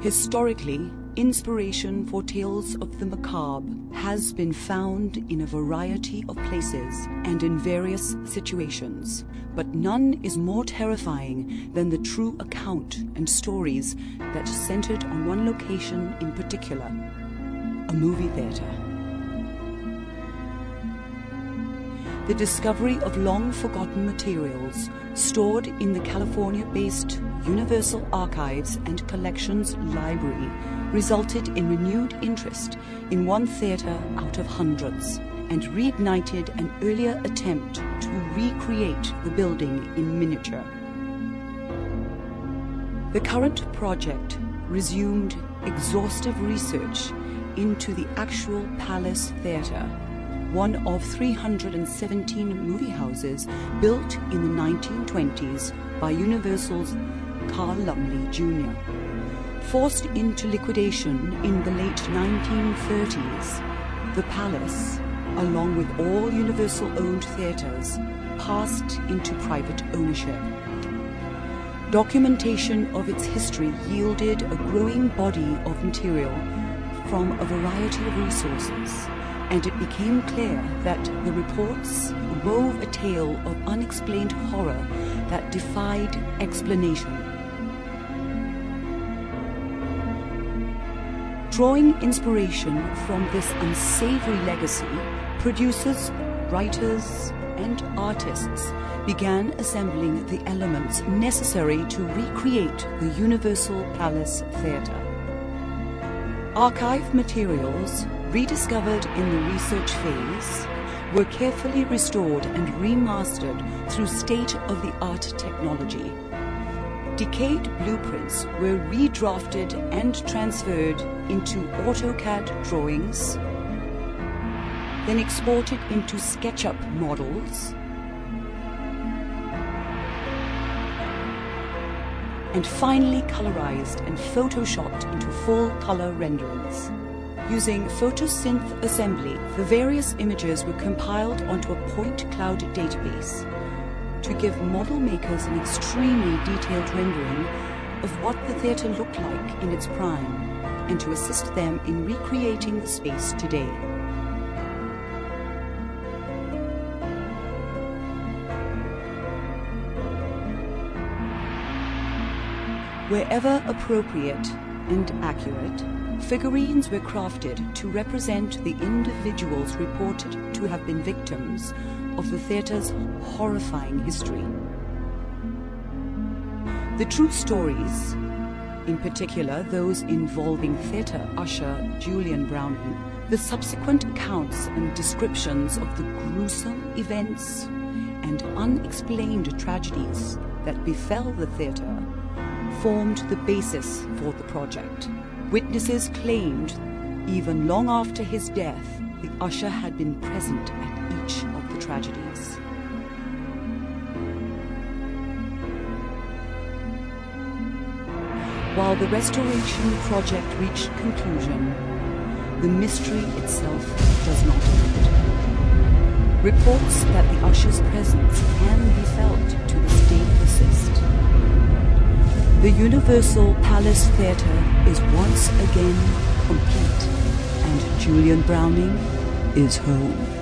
Historically, inspiration for tales of the macabre has been found in a variety of places and in various situations, but none is more terrifying than the true account and stories that centered on one location in particular a movie theater. The discovery of long forgotten materials stored in the California based Universal Archives and Collections Library resulted in renewed interest in one theatre out of hundreds and reignited an earlier attempt to recreate the building in miniature. The current project resumed exhaustive research into the actual Palace Theatre, one of 317 movie houses built in the 1920s by Universal's Carl Laemmle Jr. Forced into liquidation in the late 1930s, the Palace, along with all Universal owned theatres, passed into private ownership. Documentation of its history yielded a growing body of material from a variety of resources, and it became clear that the reports wove a tale of unexplained horror that defied explanation. Drawing inspiration from this unsavory legacy, producers, writers, and artists began assembling the elements necessary to recreate the Universal Palace Theatre. Archive materials, rediscovered in the research phase, were carefully restored and remastered through state of the art technology. Decayed blueprints were redrafted and transferred into AutoCAD drawings, then exported into SketchUp models, and finally colorized and photoshopped into full color renderings. Using photosynth assembly, the various images were compiled onto a point cloud database to give model makers an extremely detailed rendering of what the theatre looked like in its prime and to assist them in recreating the space today. Wherever appropriate and accurate, figurines were crafted to represent the individuals reported to have been victims of the theatre's horrifying history. The true stories, in particular those involving theatre usher Julian Browning, the subsequent accounts and descriptions of the gruesome events and unexplained tragedies that befell the theatre formed the basis for the project. Witnesses claimed, even long after his death, the usher had been present at each of the tragedies. While the restoration project reached conclusion, the mystery itself does not end. Reports that the usher's presence can be felt to this day persist. The Universal Palace Theatre is once again complete, and Julian Browning is home.